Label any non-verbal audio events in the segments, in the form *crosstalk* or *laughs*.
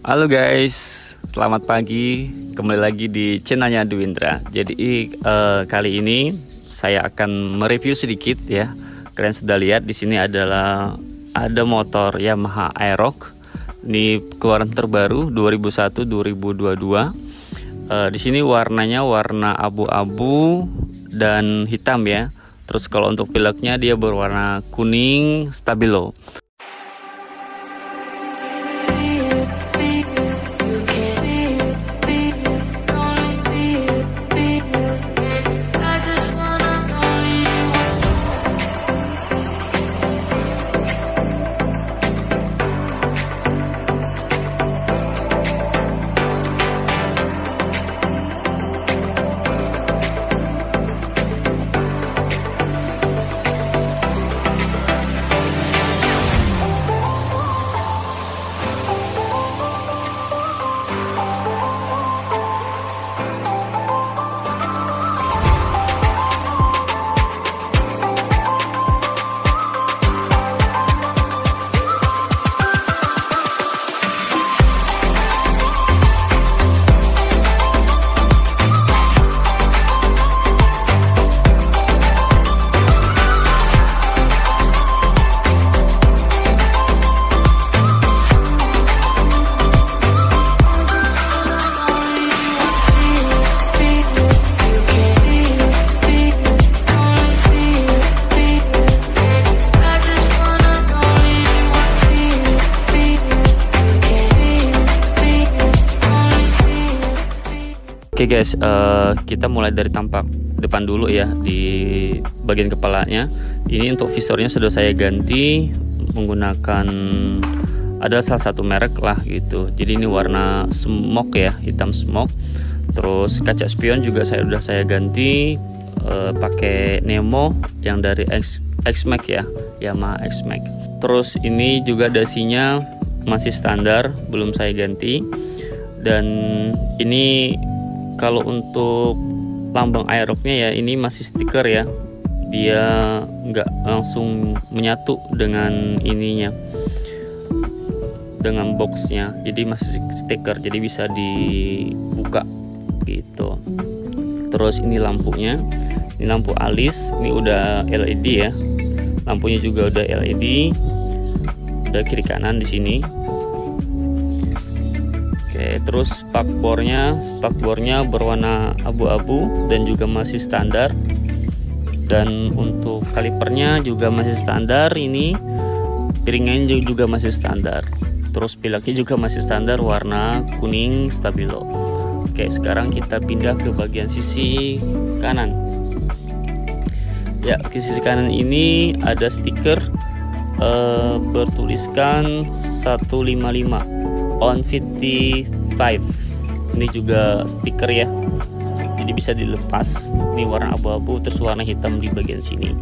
Halo guys, selamat pagi. Kembali lagi di channelnya Dwindra. Jadi uh, kali ini saya akan mereview sedikit ya. Kalian sudah lihat di sini adalah ada motor Yamaha Aerox. Ini keluaran terbaru 2001-2022. Uh, di sini warnanya warna abu-abu dan hitam ya. Terus kalau untuk pileknya dia berwarna kuning stabilo. Oke okay guys, uh, kita mulai dari tampak depan dulu ya di bagian kepalanya. Ini untuk visornya sudah saya ganti menggunakan ada salah satu merek lah gitu. Jadi ini warna smoke ya, hitam smoke. Terus kaca spion juga saya sudah saya ganti uh, pakai Nemo yang dari X, X Max ya, Yamaha X Max. Terus ini juga dasinya masih standar, belum saya ganti. Dan ini kalau untuk lambang aeroknya ya ini masih stiker ya. Dia nggak langsung menyatu dengan ininya dengan boxnya. Jadi masih stiker jadi bisa dibuka gitu. Terus ini lampunya ini lampu alis ini udah LED ya. Lampunya juga udah LED udah kiri kanan di sini Oke, terus spakbornya, spakbornya berwarna abu-abu dan juga masih standar. Dan untuk kalipernya juga masih standar. Ini piringannya juga masih standar. Terus pilaknya juga masih standar warna kuning stabilo. Oke, sekarang kita pindah ke bagian sisi kanan. Ya, ke sisi kanan ini ada stiker uh, bertuliskan 155 on 55 ini juga stiker ya. Jadi bisa dilepas ini warna abu-abu terus warna hitam di bagian sini.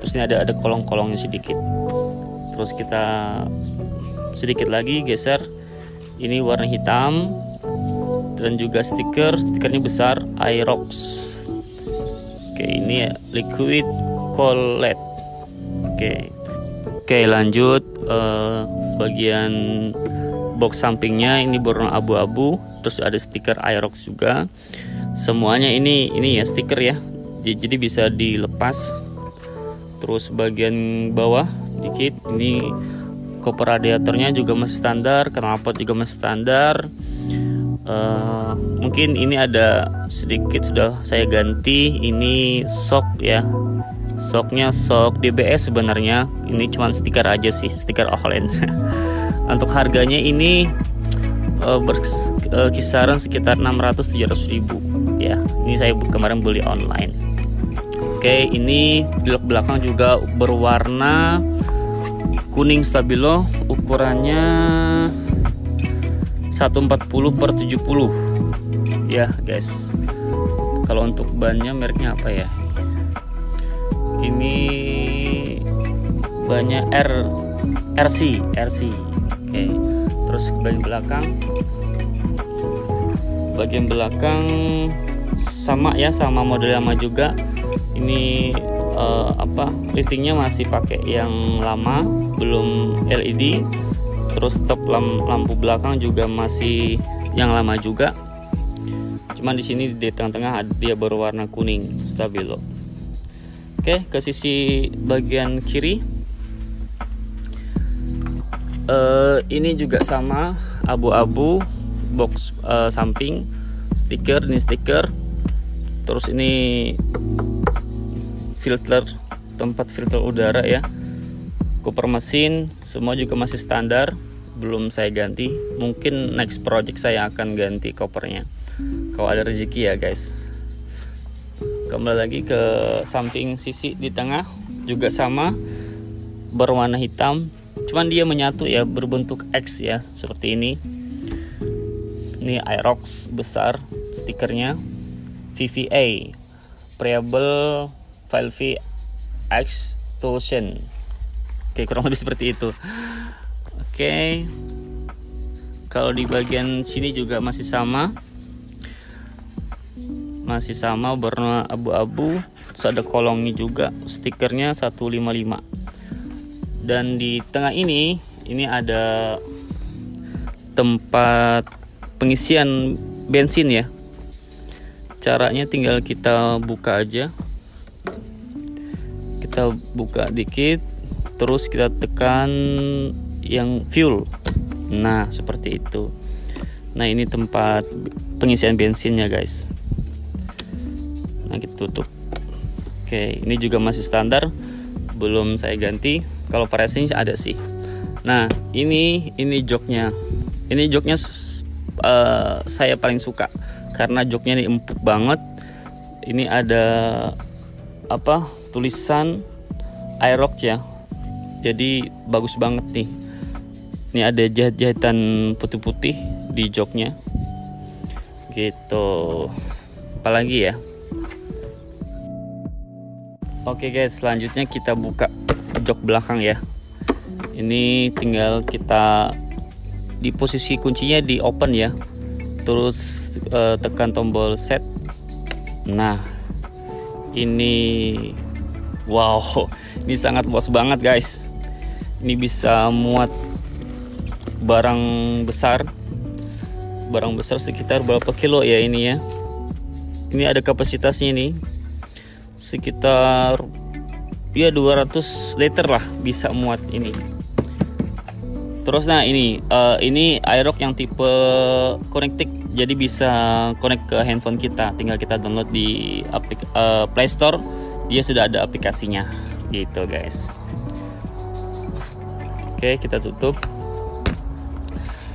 Terus ini ada ada kolong-kolongnya sedikit. Terus kita sedikit lagi geser. Ini warna hitam dan juga stiker. Stikernya besar Aerox. Oke ini liquid collet. Oke. Oke lanjut uh, bagian box sampingnya ini berwarna abu-abu terus ada stiker Aerox juga. Semuanya ini ini ya stiker ya. Jadi bisa dilepas. Terus bagian bawah dikit ini koper radiatornya juga masih standar knalpot juga masih standar. Uh, mungkin ini ada sedikit sudah saya ganti ini sok ya soknya sok DBS sebenarnya. Ini cuma stiker aja sih stiker Ohlen *laughs* untuk harganya ini uh, berkisaran uh, sekitar 600-700 ribu. Ya ini saya kemarin beli online. Oke ini blok belakang juga berwarna kuning stabilo. Ukurannya 140 per 70 ya guys. Kalau untuk bannya mereknya apa ya ini banyak R RC RC oke terus bagian belakang. Bagian belakang sama ya sama model lama juga. Ini uh, apa lightingnya masih pakai yang lama belum LED terus top lampu belakang juga masih yang lama juga. Cuman di sini di tengah-tengah dia berwarna kuning stabilo oke ke sisi bagian kiri. Uh, ini juga sama abu-abu box uh, samping stiker ini stiker. Terus ini filter tempat filter udara ya. Cooper mesin semua juga masih standar belum saya ganti. Mungkin next project saya akan ganti kopernya kalau ada rezeki ya guys kembali lagi ke samping sisi di tengah juga sama berwarna hitam. Cuman dia menyatu ya berbentuk X ya seperti ini. Ini Aerox besar stikernya VVA Variable Valve Extrusion. Oke kurang lebih seperti itu. Oke. Kalau di bagian sini juga masih sama Masih sama warna abu-abu. Terus ada kolongnya juga Stikernya 155 Dan di tengah ini Ini ada Tempat Pengisian bensin ya. Caranya tinggal kita buka aja. Kita buka dikit terus kita tekan yang fuel. Nah seperti itu. Nah ini tempat pengisian bensinnya guys kita tutup oke ini juga masih standar belum saya ganti. Kalau variasinya ada sih. Nah ini ini joknya. Ini joknya uh, saya paling suka. Karena joknya ini empuk banget. Ini ada apa tulisan Aerox ya. Jadi bagus banget nih. Ini ada jahit-jahitan putih-putih di joknya. Gitu. Apalagi ya oke guys selanjutnya kita buka jok belakang ya. Ini tinggal kita di posisi kuncinya di open ya. Terus uh, tekan tombol set. Nah ini wow *laughs* ini sangat luas banget guys. Ini bisa muat barang besar. Barang besar sekitar berapa kilo ya ini ya? Ini ada kapasitasnya ini sekitar ya 200 liter lah bisa muat ini. Terus nah ini uh, ini Aerox yang tipe connected jadi bisa connect ke handphone kita. Tinggal kita download di aplik uh, Play Store. Dia sudah ada aplikasinya. Gitu guys. Oke, kita tutup.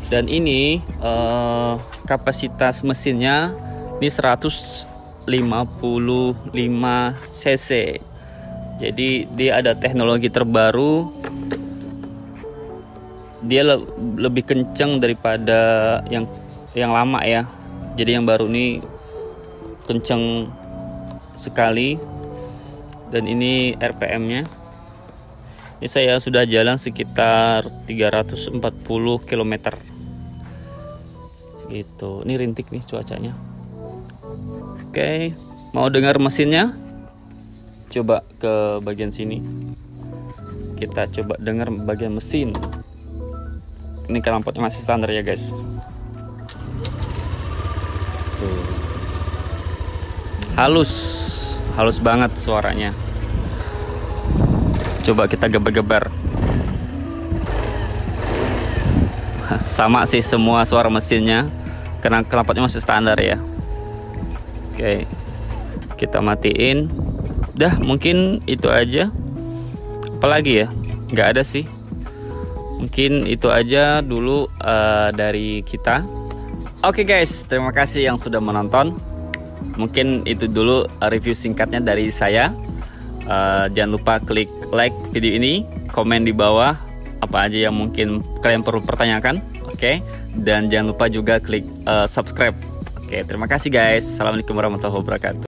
Dan ini uh, kapasitas mesinnya ini 155 cc. Jadi dia ada teknologi terbaru. Dia le lebih kencang daripada yang yang lama ya. Jadi yang baru ini kencang sekali. Dan ini RPM-nya ini saya sudah jalan sekitar 340 km gitu ini rintik nih cuacanya oke mau dengar mesinnya? Coba ke bagian sini. Kita coba dengar bagian mesin. Ini knalpotnya masih standar ya guys. Tuh. halus. Halus banget suaranya. Coba kita geber-geber sama sih semua suara mesinnya. Karena knalpotnya masih standar ya oke. Kita matiin. Dah mungkin itu aja. Apalagi ya? Nggak ada sih. Mungkin itu aja dulu uh, dari kita. Oke guys. Terima kasih yang sudah menonton. Mungkin itu dulu review singkatnya dari saya. Uh, jangan lupa klik like video ini. Komen di bawah apa aja yang mungkin kalian perlu pertanyakan. Oke. Okay? dan jangan lupa juga klik uh, subscribe oke terima kasih guys. Assalamualaikum warahmatullahi wabarakatuh